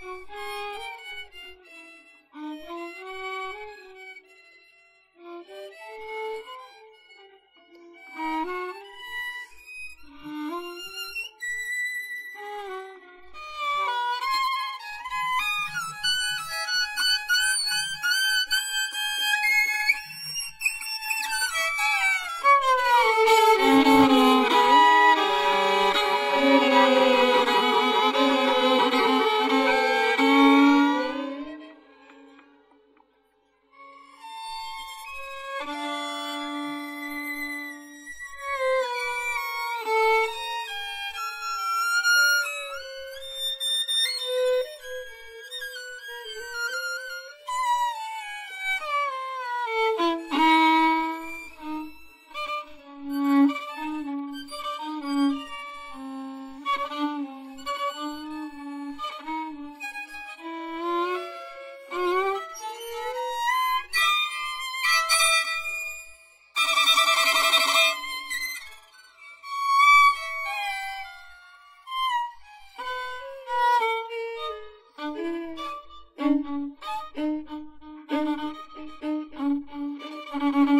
Música Mm-hmm.